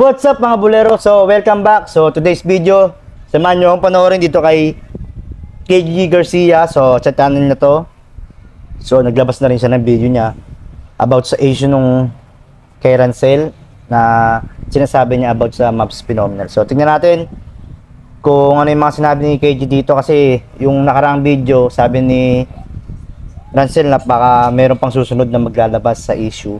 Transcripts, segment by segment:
What's up mga bulero? So, welcome back. So, today's video, samahan nyo akong panoorin dito kay KG Garcia. So, sa channel na to. So, naglabas na rin siya ng video niya about sa issue nung kay Rancel na sinasabi niya about sa MAPS phenomenal. So, tingnan natin kung ano yung mga sinabi ni KG dito kasi yung nakaraang video, sabi ni Rancel na baka meron pang susunod na maglalabas sa issue.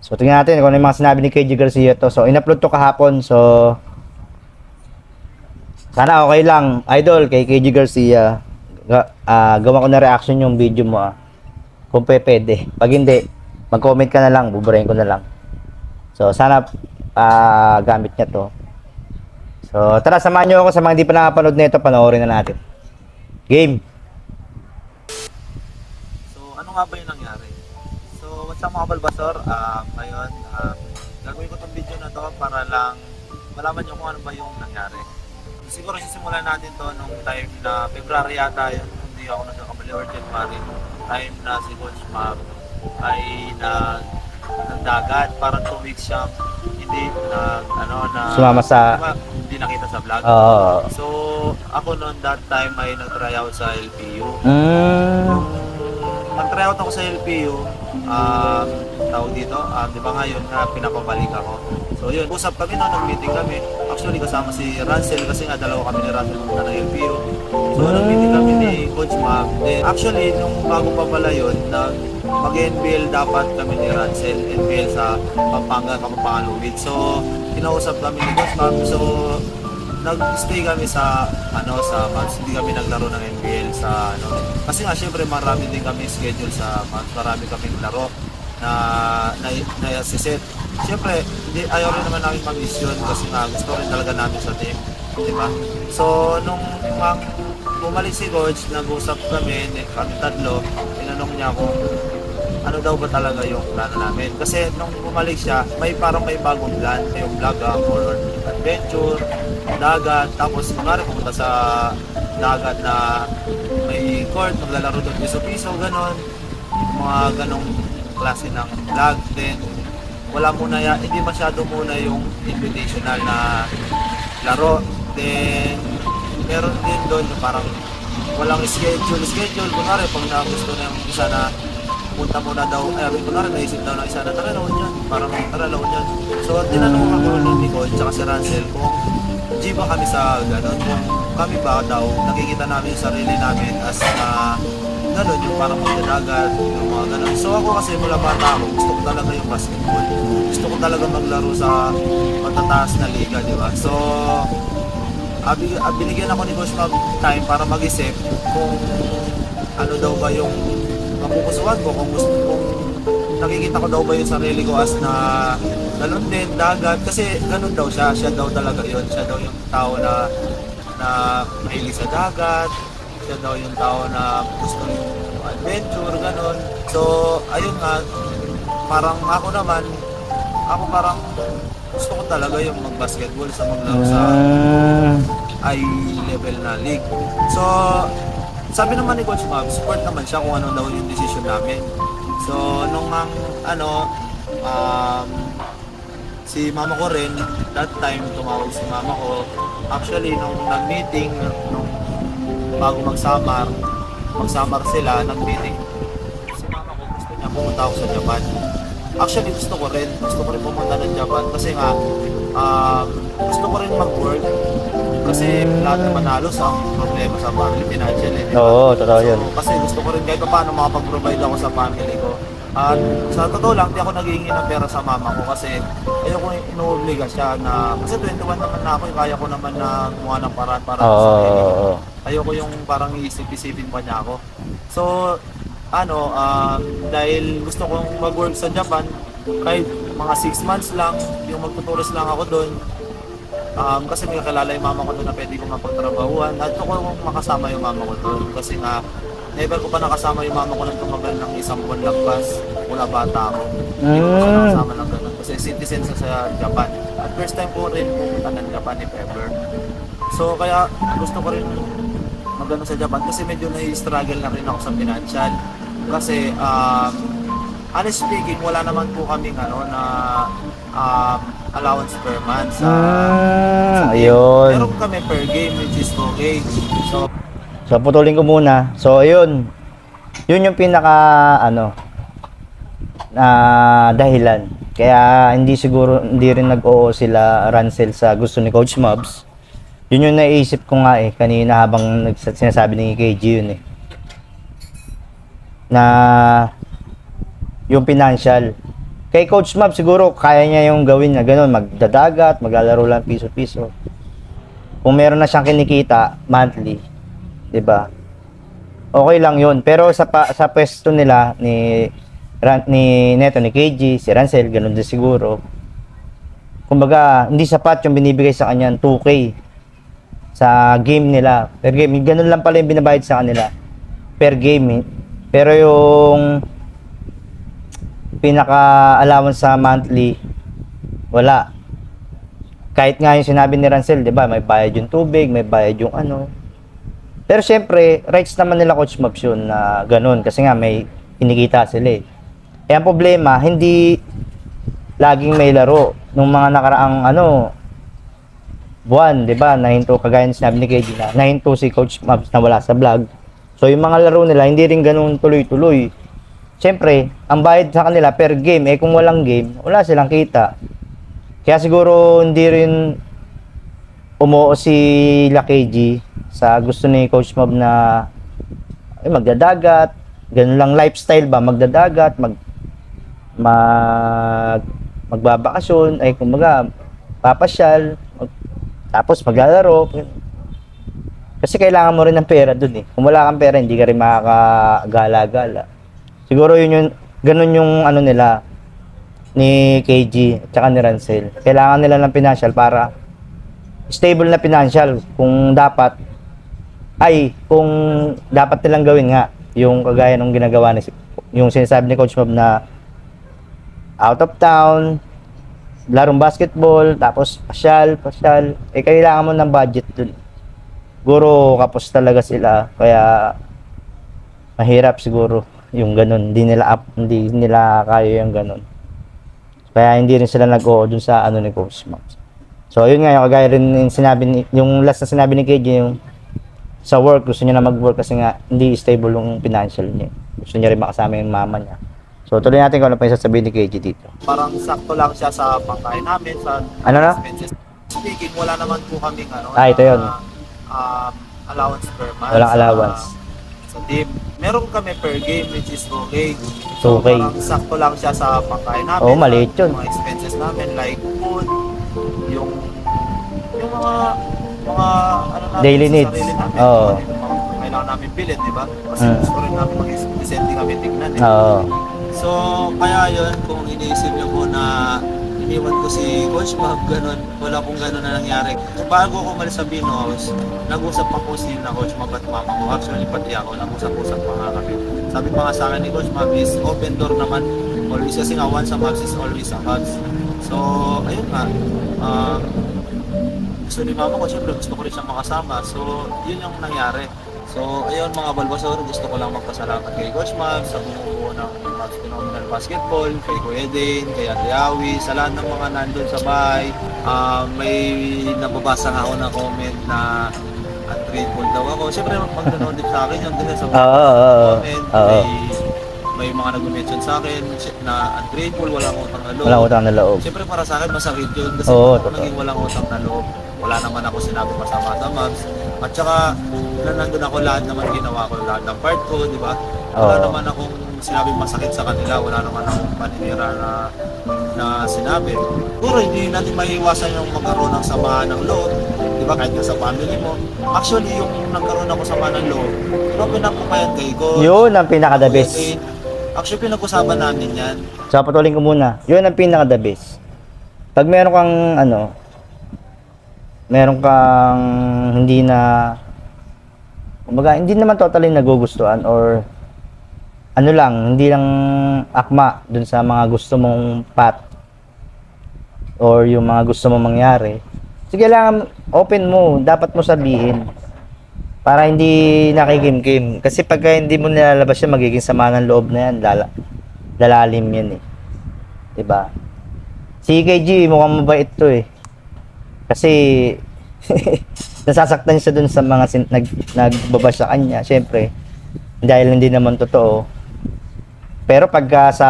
So, tingnan natin kung ano yung mga sinabi ni KG Garcia to. So, in-upload to kahapon. So, sana okay lang. Idol, kay KG Garcia. Ga, ah, gawa ko na reaction yung video mo ah. Kung pwede. Pag hindi, mag-comment ka na lang. Buburahin ko na lang. So, sana ah, gamit niya to. So, tara, samahan nyo ako sa mga hindi pa nakapanood nito. Panoorin na natin. Game! So, ano nga ba yung nangyari? Up mga balbasor? Um, ngayon, um, gagawin ko tong video na to para lang malaman nyo kung ano ba yung nangyari. Siguro sisimulan natin to nung time na February yata yun, hindi ako nagkakamali or January, time na si Coach Mab ay nag nagdagat, parang 2 weeks siyang hindi nag, ano, na Sumama sa- Diba, hindi nakita sa vlog. Oo. So, ako noon that time ay nag-try out sa LPU. Mm. Nag-try out ako sa LPU, um, tawag dito, um, di ba ngayon nga pinapabalik ako. So yun, usap kami noon, nag-meeting kami. Actually kasama si Ransel kasi nga dalawa kami ni Ransel pumunta ng LPU. So nag-meeting kami ni Coach Mag. Then, actually, nung bago pa pala yun, nag mag-NBL dapat kami ni Ransel, NBL sa Pampanga, Kapampangan Lubid. So, kinausap kami ni Coach Mag. So, nag-stay kami sa ano sa months. Hindi kami naglaro ng NBL sa ano. Kasi nga syempre marami din kami schedule sa months marami kaming laro na na, na set syempre hindi ayaw rin naman namin mag-miss yun kasi nga gusto rin talaga namin sa team di ba? So nung mag bumalik si coach nag-usap kami kami tatlo tinanong niya kung ano daw ba talaga yung plano namin. Kasi nung bumalik siya, may parang may bagong plan, yung vlog for adventure, dagat, tapos kunwari pumunta sa dagat na may court, maglalaro doon piso-piso, ganon. Mga ganong klase ng vlog. Then, wala muna ya, hindi masyado muna yung invitational na laro. Then, meron din doon parang walang schedule. Schedule, kunwari, pag na gusto na yung isa na punta muna daw, ay, mean, kunwari, naisip daw ng isa na, tara, laon yan. Parang, tara, laon yan. So, tinanong ako ni Coach, tsaka si Ransel, kung G ba kami sa gano'n, kung kami ba daw, nakikita namin yung sarili namin as na gano'n, yung parang magdadagat, yung mga gano'n. So, ako kasi mula bata ako, gusto ko talaga yung basketball. Gusto ko talaga maglaro sa matataas na liga, di ba? So, abi, ah, binigyan ako ni Coach Mag time para mag-isip kung ano daw ba yung mapupusuan ko kung gusto kung nakikita ko daw ba yung sarili ko as na ganun din, dagat kasi ganun daw siya, siya daw talaga yun siya daw yung tao na na mahilig sa dagat siya daw yung tao na gusto yung adventure, ganun so, ayun nga parang ako naman ako parang gusto ko talaga yung mag-basketball sa maglaro sa Mm. high level na league. So, sabi naman ni Coach Mab, support naman siya kung ano daw yung decision namin. So, nung ang, ano, um, si mama ko rin, that time tumawag si mama ko. Actually, nung nag-meeting, nung bago mag-summer, mag-summer sila, nag-meeting, si mama ko gusto niya pumunta ako sa Japan. Actually, gusto ko rin. Gusto ko rin pumunta ng Japan kasi nga, um, gusto ko rin mag-work. Kasi lahat naman halos ang problema sa family financial eh. Oo, totoo yun. So, kasi gusto ko rin kahit paano makapag-provide ako sa family ko. At sa totoo lang, di ako naghihingi ng pera sa mama ko kasi ayoko inuobliga siya na, kasi 21 naman na ako, eh, kaya ko naman na gumawa ng paraan para sa sarili ko. oo. Ayoko yung parang iisip-isipin pa niya ako. So, ano, um, dahil gusto kong mag-work sa Japan, kahit mga 6 months lang, yung magtuturis lang ako doon, um, kasi may kakilala yung mama ko doon na pwede ko mapagtrabahuan at ko makasama yung mama ko doon kasi nga never ko pa nakasama yung mama ko nang tumagal ng isang buwan lagpas mula bata ako hindi ko pa siya Mm. nakasama ng ganun kasi citizen sa Japan at first time ko rin pumunta ng Japan if ever so kaya gusto ko rin magano sa Japan kasi medyo na-struggle na rin ako sa financial kasi um, honest speaking wala naman po kaming ano na um, allowance per month sa Ah, game. ayun. Meron kami per game which is 2K. So, So, putulin ko muna. So, ayun. Yun yung pinaka, ano, na dahilan. Kaya, hindi siguro, hindi rin nag-oo sila Ransel sa gusto ni Coach Mobs. Yun yung naisip ko nga eh, kanina habang sinasabi ni KG yun eh. Na, yung financial. Kay Coach Mobs, siguro, kaya niya yung gawin niya, ganun, magdadagat, maglalaro lang piso-piso. Kung meron na siyang kinikita, monthly, 'di ba? Okay lang 'yun. Pero sa pa, sa pwesto nila ni Ran, ni Neto ni KG, si Rancel, ganun din siguro. Kumbaga, hindi sapat yung binibigay sa kanya 2K sa game nila. Per game, ganun lang pala yung binabayad sa kanila per game. eh. Pero yung pinaka allowance sa monthly wala. Kahit nga yung sinabi ni Rancel, 'di ba, may bayad yung tubig, may bayad yung ano, pero syempre, rights naman nila Coach Mobs yun na ganun. Kasi nga may kinikita sila eh. Kaya ang problema, hindi laging may laro. Nung mga nakaraang ano, buwan, di ba? Nahinto, kagaya ng sinabi ni KG na, nahinto si Coach Mobs na wala sa vlog. So yung mga laro nila, hindi rin ganun tuloy-tuloy. Syempre, ang bayad sa kanila per game, eh kung walang game, wala silang kita. Kaya siguro hindi rin umuo si La KG sa gusto ni Coach Mob na ay, magdadagat, ganun lang lifestyle ba, magdadagat, mag mag magbabakasyon, ay kumbaga papasyal, mag, tapos maglalaro. Kasi kailangan mo rin ng pera dun eh. Kung wala kang pera, hindi ka rin makakagala-gala. Siguro yun yung, ganun yung ano nila, ni KG at ni Rancel. Kailangan nila ng financial para stable na financial kung dapat ay kung dapat nilang gawin nga yung kagaya ng ginagawa ni yung sinasabi ni Coach Mob na out of town larong basketball tapos pasyal pasyal eh kailangan mo ng budget dun. Siguro kapos talaga sila kaya mahirap siguro yung ganun. Hindi nila up hindi nila kaya yung ganun. Kaya hindi rin sila nag-oo dun sa ano ni Coach Mob So, yun nga, yung kagaya rin yung sinabi ni, yung last na sinabi ni KJ, yung sa work, gusto niya na mag-work kasi nga hindi stable yung financial niya. Gusto niya rin makasama yung mama niya. So, tuloy natin kung ano pa yung sasabihin ni KJ dito. parang sakto lang siya sa pangkain namin, sa Ano na? expenses. Speaking, wala naman po kaming ano, Ah, ito yun. na, um, allowance per month. Walang sa- allowance. Sa team. Meron kami per game which is 2K. 2K. parang sakto lang siya sa pangkain namin. Oo, maliit sa yun. Mga expenses namin like food, yung yung mga mga ano Daily needs. namin. Oo. Kailangan namin bilhin, di ba? Kasi Mm. gusto rin namin mag-decente kami tignan eh. Oo. So, kaya yun, kung iniisip niyo po na iniwan ko si Coach Mab, ganun, wala pong ganun na nangyari. Bago ako umalis sa Binos, nag-usap pa po si na Coach Mab at mama ko. Actually, pati ako, nag-usap-usap pa nga kami. Sabi pa nga sa akin ni Coach Mab is open door naman. Always kasi nga once a Mabs is always a Mabs. So, ayun nga. Um, gusto ni mama ko, syempre gusto ko rin siyang makasama. So, yun yung nangyari. So, ayun mga balbasor, gusto ko lang magpasalamat kay Coach Mabs sa bumubuo ng Mabs Phenomenal Basketball, kay Kuya Dane, kay Ate Awi, sa lahat ng mga nandun sa bahay. Ah, may nababasa nga ako na comment na ungrateful daw ako. Syempre, mag-download din sa akin yun kasi sa comment, may, may mga nag-mention sa akin na ungrateful, walang utang na loob. Walang utang na loob. Siyempre para sa akin masakit yun kasi Oo, ako totoo. naging walang utang na loob. Wala naman ako sinabi masama sa Mavs. At saka, na nandun ako lahat naman ginawa ko, lahat ng part ko, di ba? Wala Oo. naman akong sinabi masakit sa kanila, wala naman akong paninira na na sinabi. Siguro hindi natin maiiwasan yung magkaroon ng samaan ng loob, di ba? Kahit nga sa family mo. Actually, yung nagkaroon ako sama ng loob, pero pinapumayan kay ko. Yun ang pinaka the best. Actually, pinag-usapan namin yan. So, patuloy ko muna. Yun ang pinaka the best. Pag meron kang, ano, meron kang hindi na, kumbaga, hindi naman totally nagugustuhan or ano lang, hindi lang akma dun sa mga gusto mong path or yung mga gusto mong mangyari. Sige lang, open mo, dapat mo sabihin para hindi nakikimkim. Kasi pagka hindi mo nilalabas yan, magiging sama ng loob na yan, lala, lalalim yan eh. ba? Si Si KG, mukhang mabait to eh. Kasi, nasasaktan siya dun sa mga sin- nag, nagbaba sa kanya. Siyempre, dahil hindi naman totoo. Pero pagka sa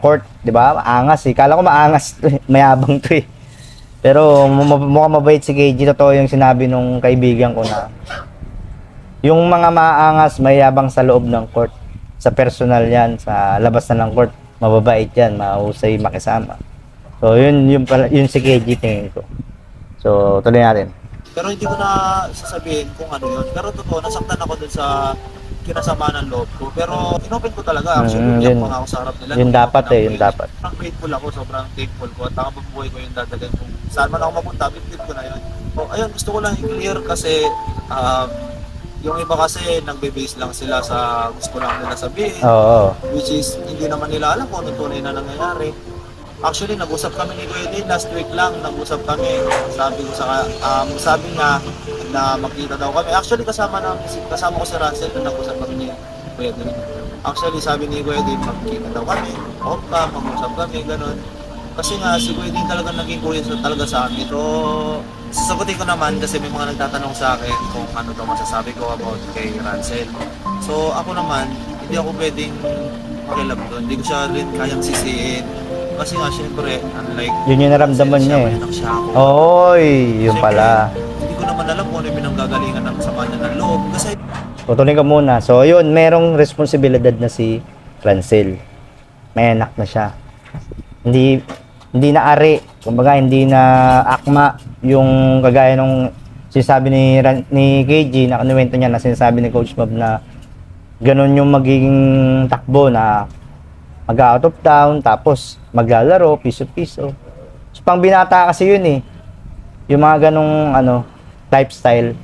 court, di ba, maangas eh. Kala ko maangas to eh. Mayabang to eh. Pero mu- mukhang mabait si KG. Totoo yung sinabi nung kaibigan ko na yung mga maangas, mayabang sa loob ng court. Sa personal yan, sa labas na ng court, mababait yan, mahusay makisama. So, yun, yun, pala, yun si KG tingin ko. So, tuloy natin. Pero hindi ko na sasabihin kung ano yun. Pero totoo, nasaktan ako dun sa kinasama ng loob ko. Pero inopen ko talaga. Actually, Mm, mm, yun. nga ako sa harap nila. Yun dapat eh, yun dapat. Sobrang grateful ako, sobrang thankful ko. At ang buhay ko yung dadagan kung saan man ako mapunta, bitbit ko na yun. So, ayun, gusto ko lang i-clear kasi um, yung iba kasi nagbe-base lang sila sa gusto lang nila sabihin. Oo. which is hindi naman nila alam kung ano tunay na nangyayari. Actually, nag-usap kami ni Kuya Dave last week lang, nag-usap kami. Sabi ko sa um, sabi niya na magkita daw kami. Actually, kasama na kasama ko si Russell na nag-usap kami ni Kuya Dave. Actually, sabi ni Kuya Dave, magkita daw kami, opa, mag-usap kami, ganun. Kasi nga, si Kuya Dave talaga naging kuya talaga sa amin. So, sasagutin ko naman kasi may mga nagtatanong sa akin kung ano daw masasabi ko about kay Ransel. So, ako naman, hindi ako pwedeng makilap doon. Hindi ko siya rin kayang sisihin. Kasi nga, syempre, unlike Yun yung naramdaman Ransel, niya eh. siya ako. Oy, yun pala. Hindi ko naman alam kung ano yung pinanggagalingan ng sama niya ng loob. Kasi Tutuloy ka muna. So, yun, merong responsibilidad na si Rancel. May anak na siya. Hindi, hindi na ari. Kumbaga, hindi na akma yung kagaya nung sinasabi ni, ni KG na kinuwento niya na sinasabi ni Coach Bob na ganun yung magiging takbo na mag out of town, tapos maglalaro, piso-piso. So, pang binata kasi yun eh. Yung mga ganong ano, lifestyle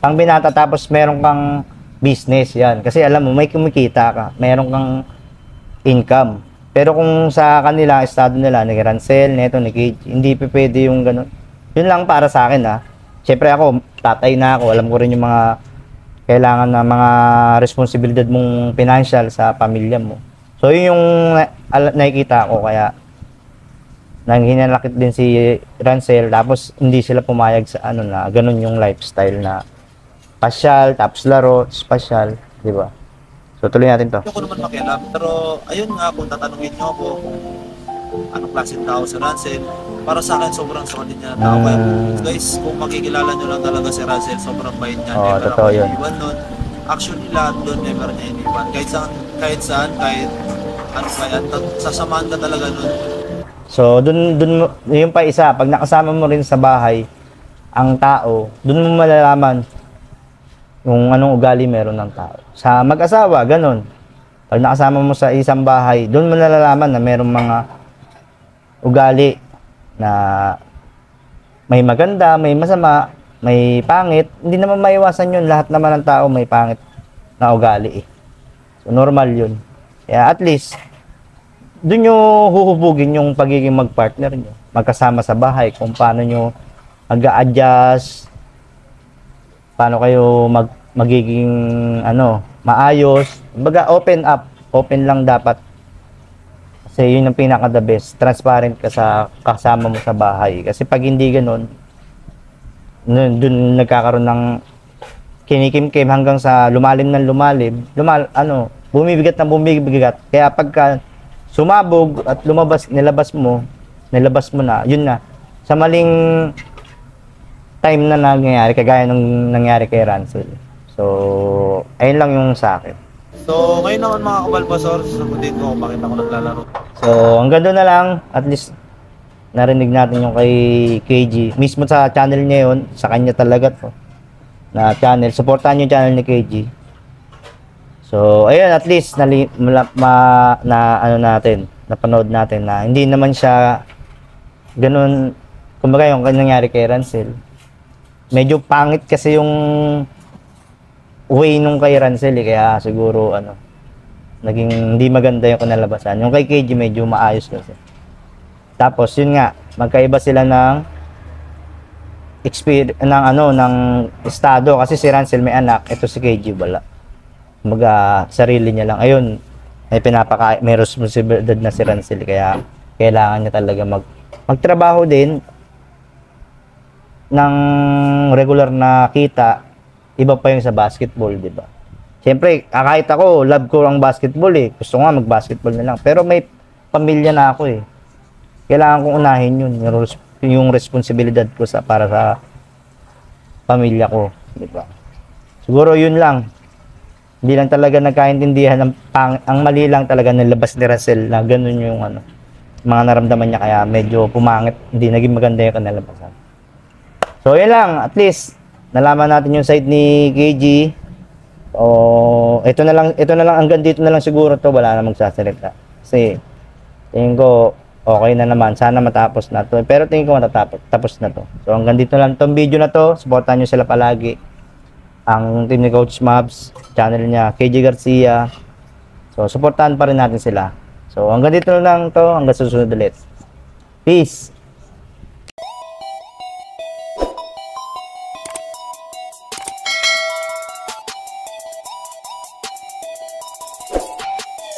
pang binata tapos meron kang business yan. Kasi alam mo, may kumikita ka. Meron kang income. Pero kung sa kanila, estado nila, ni Rancel, neto, ni Cage, hindi pa pwede yung ganun. Yun lang para sa akin ha. Siyempre ako, tatay na ako. Alam ko rin yung mga kailangan na mga responsibilidad mong financial sa pamilya mo. So yun yung nakikita ko kaya nang hinalakit din si Rancel tapos hindi sila pumayag sa ano na ganun yung lifestyle na pasyal, tapos laro, pasyal, di ba? So tuloy natin to. Hindi ko naman makialam. Pero ayun nga, kung tatanungin niyo ako kung anong klaseng tao si Ransel, para sa akin sobrang solid niya na tao. Kaya Mm. guys, kung makikilala niyo lang talaga si Ransel, sobrang bait niya. Oo, never totoo ako yun. iniwan nun. Actually, lahat doon never niya iniwan. Kahit saan, kahit saan, kahit ano pa yan, sasamahan ka talaga nun. So dun dun yung pa isa, pag nakasama mo rin sa bahay ang tao, dun mo malalaman kung anong ugali meron ng tao. Sa mag-asawa, ganun. Pag nakasama mo sa isang bahay, dun mo nalalaman na merong mga ugali na may maganda, may masama, may pangit. Hindi naman maiwasan yun. Lahat naman ng tao may pangit na ugali eh. So normal yun. Kaya at least, doon nyo huhubugin yung pagiging magpartner nyo. Magkasama sa bahay, kung paano nyo mag-a-adjust, paano kayo mag magiging ano, maayos. Baga open up, open lang dapat. Kasi yun ang pinaka the best. Transparent ka sa kasama mo sa bahay. Kasi pag hindi dun, dun nagkakaroon ng kinikim-kim hanggang sa lumalim ng lumalim, lumal, ano, bumibigat ng bumibigat. Kaya pagka sumabog at lumabas, nilabas mo, nilabas mo na, yun na. Sa maling time na nangyayari, kagaya nung nangyari kay Ransel. So, ayun lang yung sa akin. So, ngayon naman mga kabalbasor, sasagutin ko kung bakit ako naglalaro. So, hanggang doon na lang. At least, narinig natin yung kay KG. Mismo sa channel niya yun, sa kanya talaga to. Na channel. Supportahan yung channel ni KG. So, ayun, at least, nali, mala, ma, na, ano natin, napanood natin na hindi naman siya ganun, kumbaga yung nangyari kay Rancel. Medyo pangit kasi yung way nung kay Rancel eh, kaya siguro, ano, naging hindi maganda yung kinalabasan. Yung kay KG medyo maayos kasi. Tapos yun nga, magkaiba sila ng experience ng ano ng estado kasi si Rancel may anak, ito si KG wala. Kumbaga sarili niya lang. Ayun, may pinapaka may responsibilidad na si Rancel kaya kailangan niya talaga mag magtrabaho din ng regular na kita, iba pa yung sa basketball, di ba? Siyempre, ah, kahit ako, love ko ang basketball eh. Gusto ko nga mag-basketball na lang. Pero may pamilya na ako eh. Kailangan kong unahin yun. Yung, yung responsibilidad ko sa para sa pamilya ko. Di ba? Siguro yun lang. Hindi lang talaga nagkaintindihan. Ang, pang, ang mali lang talaga nilabas ni Russell na ganun yung ano, mga naramdaman niya kaya medyo pumangit. Hindi naging maganda yung kanalabasan. So, yun lang. At least, nalaman natin yung side ni KG. O, ito na lang, ito na lang, hanggang dito na lang siguro to wala na magsasalita. Kasi, tingin ko, okay na naman. Sana matapos na to. Pero tingin ko matatapos, tapos na to. So, hanggang dito lang tong video na to. Supportan nyo sila palagi. Ang team ni Coach Mabs, channel niya, KJ Garcia. So, supportahan pa rin natin sila. So, hanggang dito lang to. Hanggang susunod ulit. Peace!